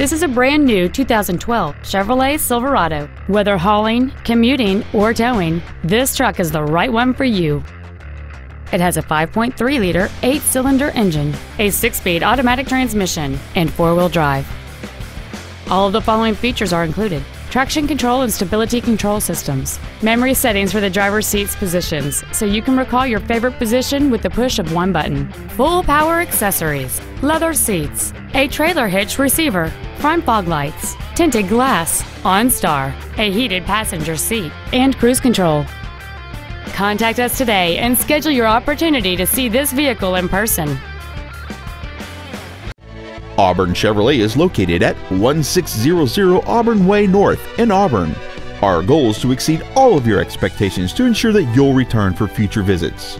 This is a brand new 2012 Chevrolet Silverado. Whether hauling, commuting, or towing, this truck is the right one for you. It has a 5.3 liter, 8 cylinder engine, a 6 speed automatic transmission, and 4 wheel drive. All of the following features are included traction control and stability control systems, memory settings for the driver's seat's positions, so you can recall your favorite position with the push of one button, full power accessories, leather seats, a trailer hitch receiver, front fog lights, tinted glass, OnStar, a heated passenger seat, and cruise control. Contact us today and schedule your opportunity to see this vehicle in person. Auburn Chevrolet is located at 1600 Auburn Way North in Auburn. Our goal is to exceed all of your expectations to ensure that you'll return for future visits.